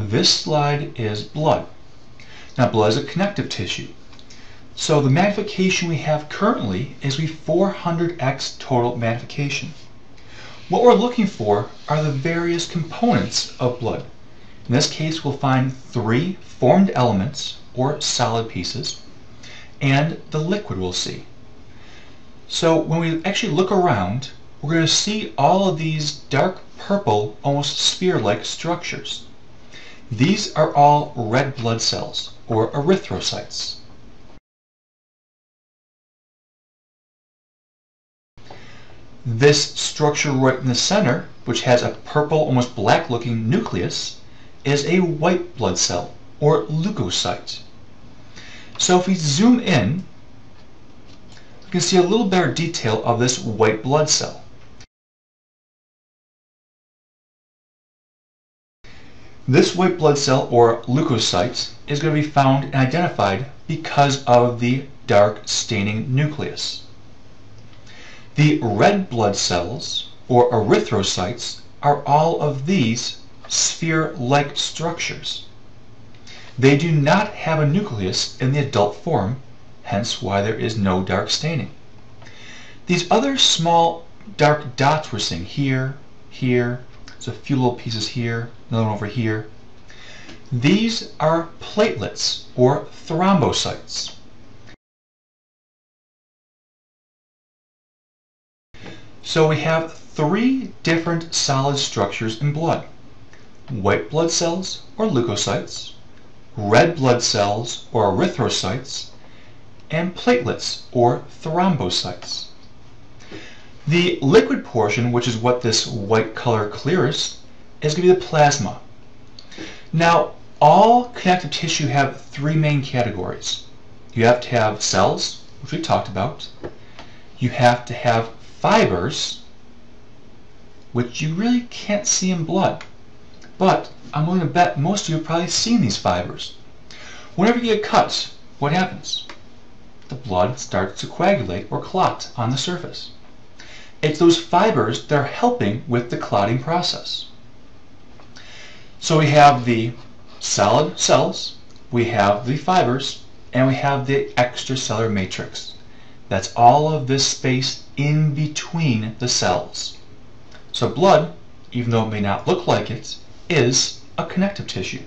This slide is blood. Now blood is a connective tissue. So the magnification we have currently is we 400x total magnification. What we're looking for are the various components of blood. In this case, we'll find three formed elements, or solid pieces, and the liquid we'll see. So when we actually look around, we're going to see all of these dark purple, almost sphere-like structures. These are all red blood cells, or erythrocytes. This structure right in the center, which has a purple, almost black looking nucleus, is a white blood cell, or leukocyte. So if we zoom in, we can see a little better detail of this white blood cell. This white blood cell, or leukocytes, is going to be found and identified because of the dark staining nucleus. The red blood cells, or erythrocytes, are all of these sphere-like structures. They do not have a nucleus in the adult form, hence why there is no dark staining. These other small dark dots we're seeing here, here, there's a few little pieces here, another one over here. These are platelets or thrombocytes. So we have three different solid structures in blood. White blood cells or leukocytes, red blood cells or erythrocytes, and platelets or thrombocytes. The liquid portion, which is what this white color clears, is going to be the plasma. Now, all connective tissue have three main categories. You have to have cells, which we talked about. You have to have fibers, which you really can't see in blood. But I'm willing to bet most of you have probably seen these fibers. Whenever you get cut, what happens? The blood starts to coagulate or clot on the surface. It's those fibers that are helping with the clotting process. So we have the solid cells, we have the fibers, and we have the extracellular matrix. That's all of this space in between the cells. So blood, even though it may not look like it, is a connective tissue.